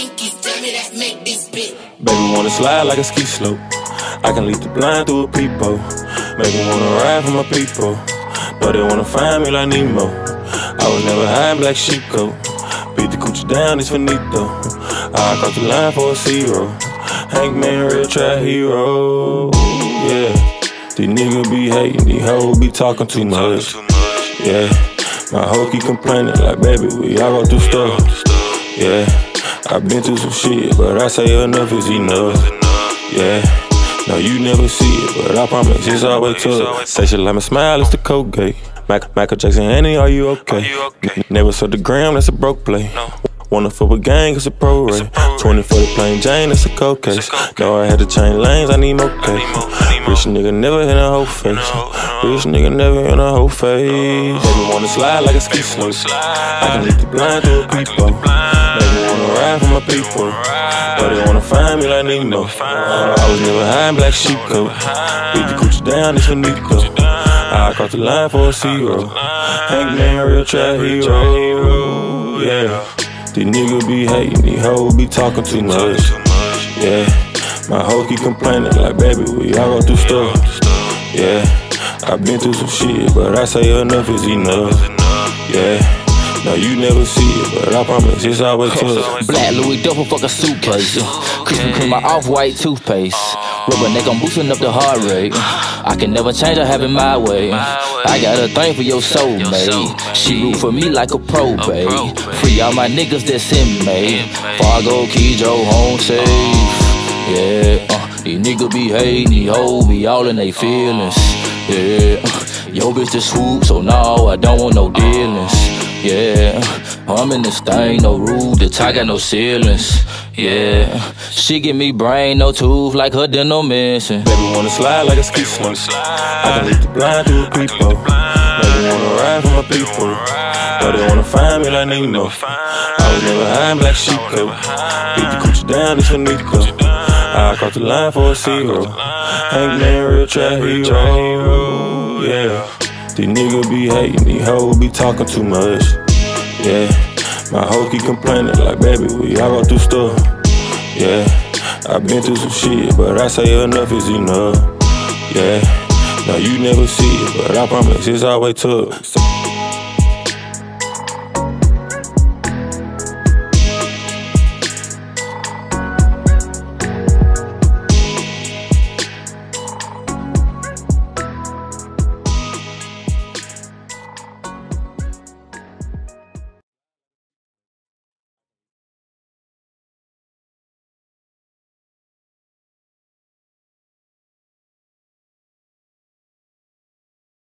pinkies, tell me that make this bit. Baby wanna slide like a ski slope. I can lead the blind through a peephole. Make me wanna ride for my people. But they wanna find me like Nemo. I was never high black sheep coat. Beat the coochie down, it's finito. I cross the line for a zero. Hank man, real trap hero. Yeah. These niggas be hating, these hoes be talking too much. Yeah. My hoe keep complaining like, baby, we all go through stuff. Yeah. I've been through some shit, but I say enough is enough. Yeah. No, you never see it, but I promise it's always tough. Say shit like my smile, it's the Colgate. Mac- Michael Jackson, Annie, are you okay? Never saw the gram, that's a broke play. Wanna fuck with gang, it's a pro rate. 20 for the plain Jane, that's a cold case. Know I had to change lanes, I need more cake. Rich nigga never hit a whole face. Rich nigga never in a whole face. Baby wanna slide like a ski slope. I can lead the blind through a peephole. Ride for my people. But they wanna find me like Nemo. I was never high in black sheep coat. Beat the coochie down, it's finito. I crossed the line for a zero. Hank man, real trap hero. Yeah. These niggas be hating, these hoes be talking too much. Yeah. My hoe keep complaining like, baby, we all go through stuff. Yeah. I've been through some shit, but I say enough is enough. Yeah. No, you never see it, but I promise it's always tough. Black Louis duffel fuck a suitcase. Krispy Kreme my off-white toothpaste. Rubber neck, I'm boosting up the heart rate. I can never change, I have it my way. I got a thing for your soulmate. She root for me like a probate. Free all my niggas that's in me. Fargo, Keyjo, home safe. Yeah, uh, these niggas be hating, these hoes be all in they feelings. Yeah, uh, yo bitch the swoop, so no, I don't want no dealings. Yeah, I'm in this thing, no rule, the tie got no ceilings. Yeah, she give me brain, no tooth, like her dental missing. Baby wanna slide like a ski slope. I can lead the blind through a peephole. Baby wanna ride for my people. But they wanna find me like Nemo. I was never high black sheep coat. Beat the coochie down, it's finito. I crossed the line for a zero. Hank man, real trap hero. Yeah. These niggas be hating, these hoes be talking too much. Yeah. My hoe keep complaining like, baby, we all go through stuff. Yeah. I've been through some shit, but I say enough is enough. Yeah. now you never see it, but I promise it's always tough.